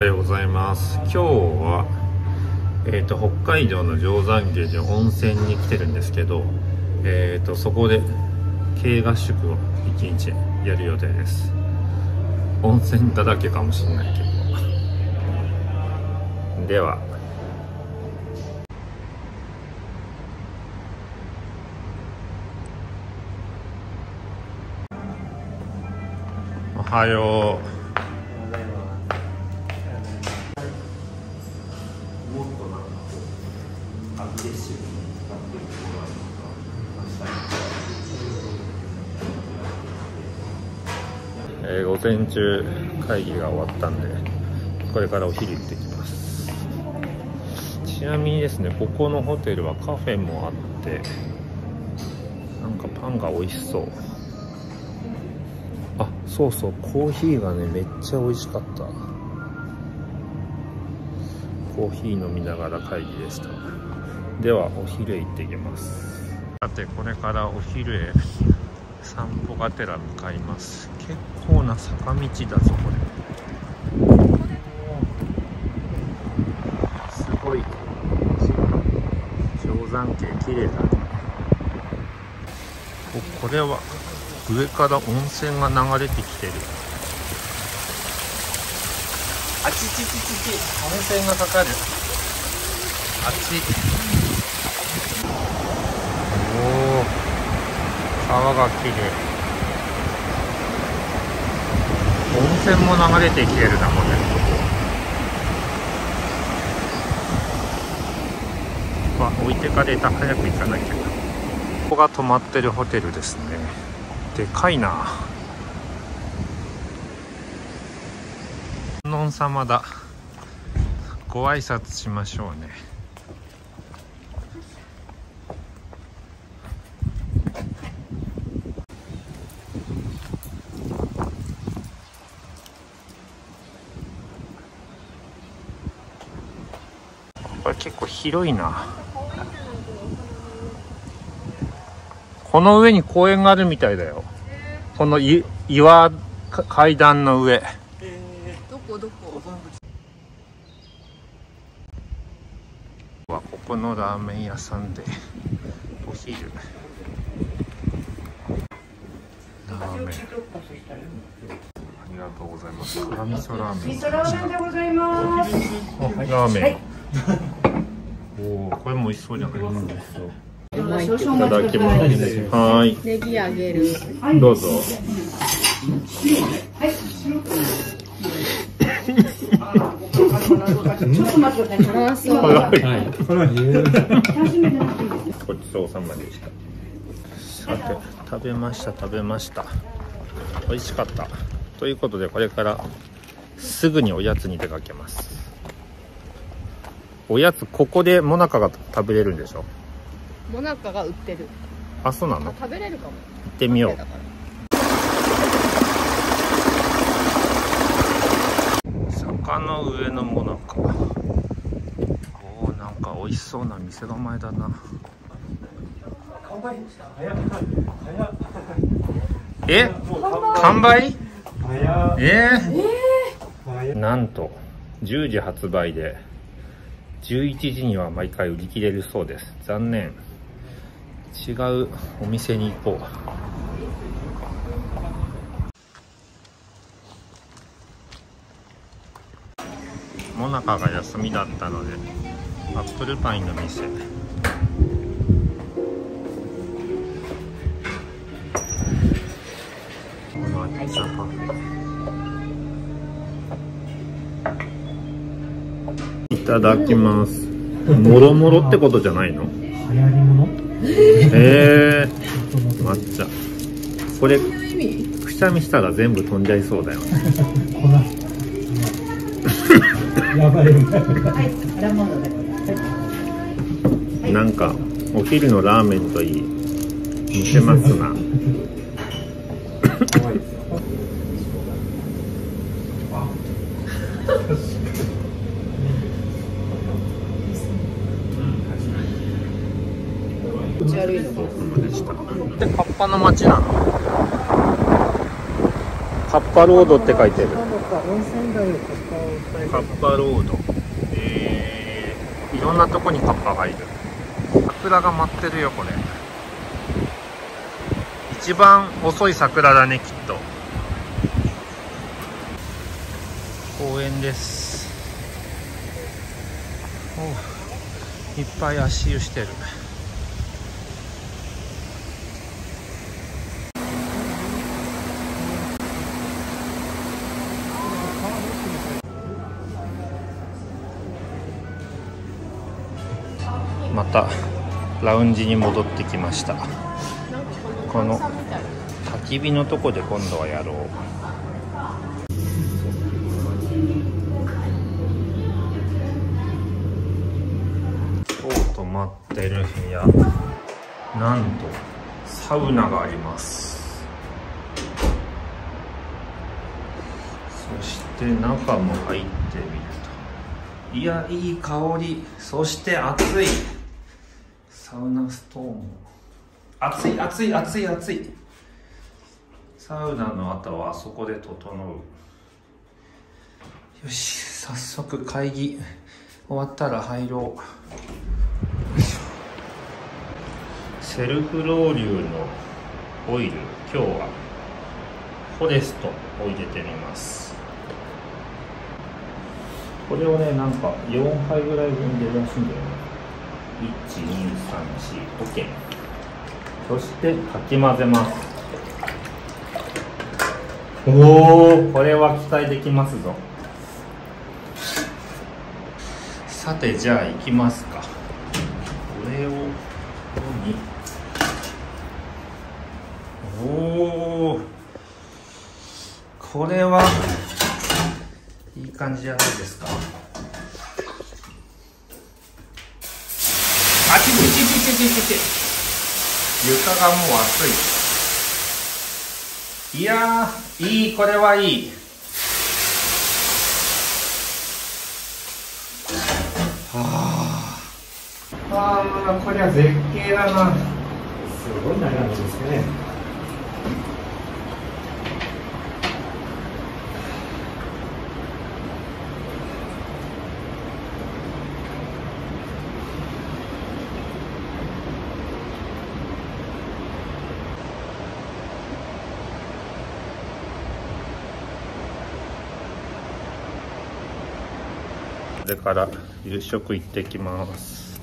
おはようございます。今日は、えーと、北海道の定山渓で温泉に来てるんですけど、えーと、そこで軽合宿を1日やる予定です。温泉だらけかもしれないけど。では。おはよう。えー、午前中会議が終わったんでこれからお昼行ってきます。ちなみにですねここのホテルはカフェもあってなんかパンが美味しそう。あそうそうコーヒーがねめっちゃ美味しかった。コーヒー飲みながら会議でした。ではお昼へ行ってきます。さてこれからお昼へ散歩がてら向かいます。結構な坂道だぞこれ。すごい。定山渓綺麗だねこれは上から温泉が流れてきてるあちちちちち温泉がかかるあっち川が綺麗温泉も流れてきてるなこれ。わ置いてかれた早く行かなきゃここが泊まってるホテルですね。でかいな。観音様だ。ご挨拶しましょうね。結構広いなこの上に公園があるみたいだよこの岩階段の上どこどこはここのラーメン屋さんでお昼ラーメンありがとうございます。辛味噌ラーメン。味噌ラーメンでございます。ラーメン。はいおお、これも美味しそうじゃない？ですか。いただきます。はい。ネギあげる。どうぞ。はい。ちょっと待ってください。ごちそうさまでした。さて、食べました、食べました。美味しかった。ということで、これからすぐにおやつに出かけます。おやつここでモナカが食べれるんでしょ？モナカが売ってる。あそうなの？食べれるかも。行ってみよう。坂の上のモナカ。おおなんか美味しそうな店構えだな。え？完売？え？ー、なんと10時発売で11時には毎回売り切れるそうです。残念。違うお店に行こう。もなかが休みだったのでアップルパイの店。抹茶パフただきます。もろもろってことじゃないの？流行りものえ。ー、抹茶。これくしゃみしたら全部飛んじゃいそうだよ。ねなんかお昼のラーメンといい。似てますな悪いのでした。でカッパの町なの。カッパロードって書いてる。カッパロード。えー、いろんなとこにカッパがいる。桜が待ってるよこれ。一番遅い桜だねきっと。公園です。おいっぱい足湯してるまたラウンジに戻ってきました。この焚き火のとこで今度はやろう。今日泊まってる部屋。なんとサウナがあります。そして中も入ってみると。いやいい香り。そして暑い。サウナストーン。暑い暑い暑い暑い。サウナの後はあそこで整う。よし早速会議終わったら入ろう。セルフロウリュのオイル。今日はフォレストを入れてみます。これをねなんか4杯ぐらい分で出すんだよね12345件そしてかき混ぜます。おおこれは期待できますぞ。さてじゃあ行きますか。これをここに。おおこれはいい感じじゃないですかあちちちちちちち床がもう熱い。いやーいいこれはいい。はああーこりゃ絶景だな。すごい眺めですね。れから夕食行ってきます。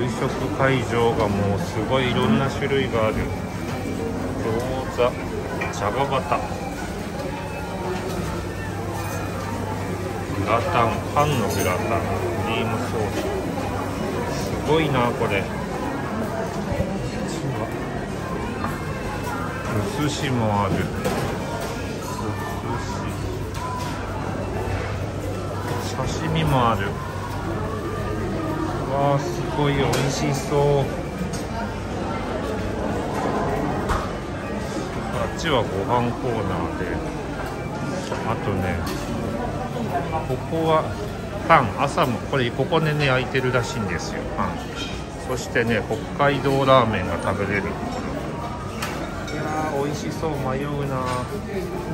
夕食会場がもうすごいいろんな種類がある。餃子じゃがバタグラタンパンのグラタン。クリームソース。すごいなこれ。お寿司もある。刺身もある。わあすごい美味しそう。あっちはご飯コーナーで。あとねここはパン朝もこれここでね焼いてるらしいんですよパン。そしてね北海道ラーメンが食べれるところ。いやー美味しそう迷うな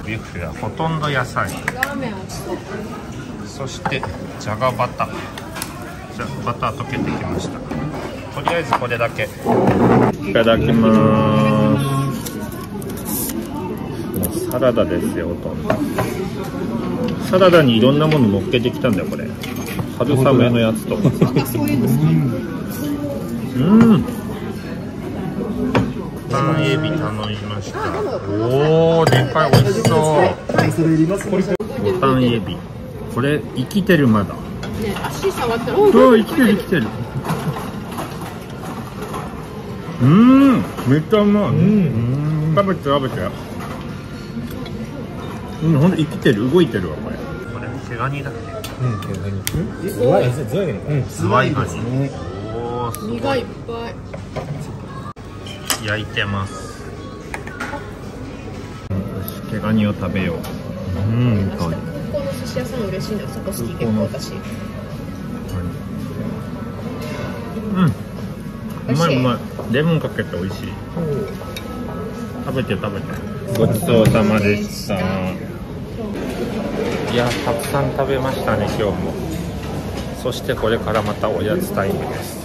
ビュッフェはほとんど野菜。ラーメンを作るそしてじゃがバター。じゃバター溶けてきました。とりあえずこれだけ。いただきます。もうサラダですよほとんど。サラダにいろんなもの乗っけてきたんだよこれ。春雨のやつと。そうん。パンエビ頼みましたおおでかい美味しそうボタンエビこれ生きてるまだ。きね足触ったらうわ生きてる生きてる。うーんめっちゃうまい。うん。食べて食べて。うんほんと生きてる？動いてるわこれ。これ毛ガニだっけ？うん、毛ガニ。ズワイ、ズワイガニ。うん、ズワイガニおおすご身がいっぱい焼いてますよし毛ガニを食べよううんいい香りここの寿司屋さん嬉しいんだよ。そこ好き結構私。うん。うまいうまい。レモンかけて美味しい。食べて食べて。ごちそうさまでした。いやたくさん食べましたね今日も。そしてこれからまたおやつタイムです。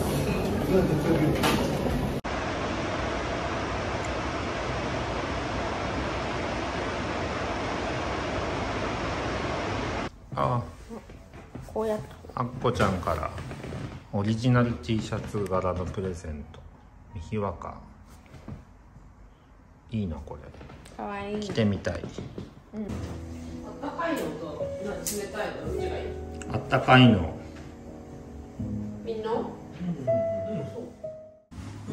やっあっこちゃんからオリジナル T シャツ柄のプレゼント。ひわかいいなこれ。たかわいい。着てみたい。あったかいのと冷たいのどっちがいい？あったかいの。みんな？う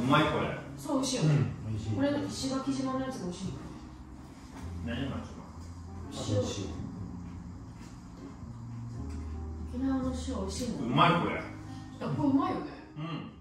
まいこれ。そう美味しいよね、これ石垣島のやつが美味しい何が塩沖縄の塩美味しいもんうまいこれ。いやこれうまいよね。うん